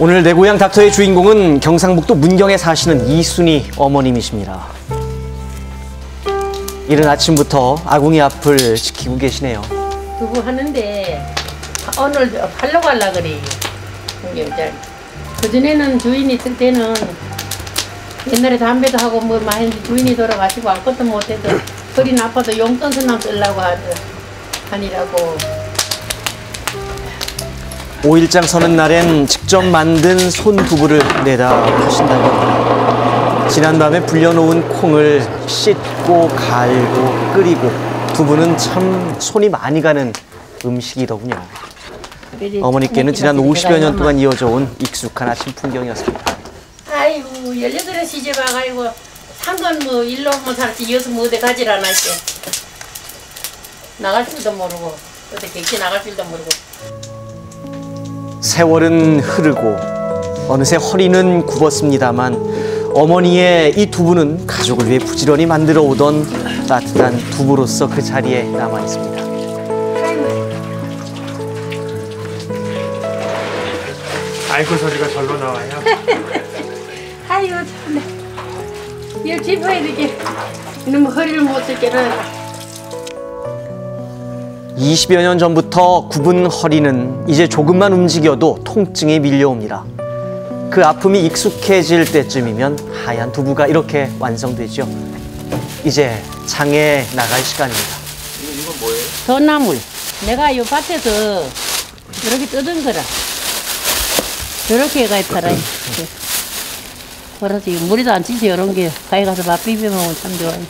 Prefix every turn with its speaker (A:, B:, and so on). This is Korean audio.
A: 오늘 내 고향 닥터의 주인공은 경상북도 문경에 사시는 이순희 어머님이십니다. 이른 아침부터 아궁이 앞을 지키고 계시네요.
B: 두부 하는데 오늘 팔러 갈라 그래. 그전에는 주인이 있을 때는 옛날에 담배도 하고 뭐 많이 했는데 주인이 돌아가시고 아무것도 못해도 허리 나빠도 용돈 선남 쓰려고 하- 하니라고
A: 오일장 서는 날엔 직접 만든 손두부를 내다 하신다고 합니다. 지난밤에 불려놓은 콩을 씻고 갈고 끓이고 두부는 참 손이 많이 가는 음식이더군요. 어머니께는 지난
B: 저녁에
A: 50여 년 동안 이어져 온 익숙한 아침 풍경이었습니다.
B: 아이고 18에 시집 와가지고 산건 뭐 일로 뭐 살았지 이어서 뭐 어디 가질 않았지 나갈 줄도 모르고 어디 객지 나갈 줄도 모르고
A: 세월은 흐르고 어느새 허리는 굽었습니다만 어머니의 이 두부는 가족을 위해 부지런히 만들어 오던 따뜻한 두부로서 그 자리에 남아 있습니다.
C: 아이고 소리가 절로 나와요.
B: 아이고 참네 이거 짚어야 되지 너무 허리를 못 들게는
A: 20여 년 전부터 굽은 허리는 이제 조금만 움직여도 통증이 밀려옵니다. 그 아픔이 익숙해질 때쯤이면 하얀 두부가 이렇게 완성되죠. 이제 장에 나갈 시간입니다.
B: 전나물 내가 이 밭에서 이렇게 뜯은 거라 이렇게 해가 있더라 그래서 물에도 안 찌지 이런 게 가에 가서 밥 비벼 먹으면 참 좋아요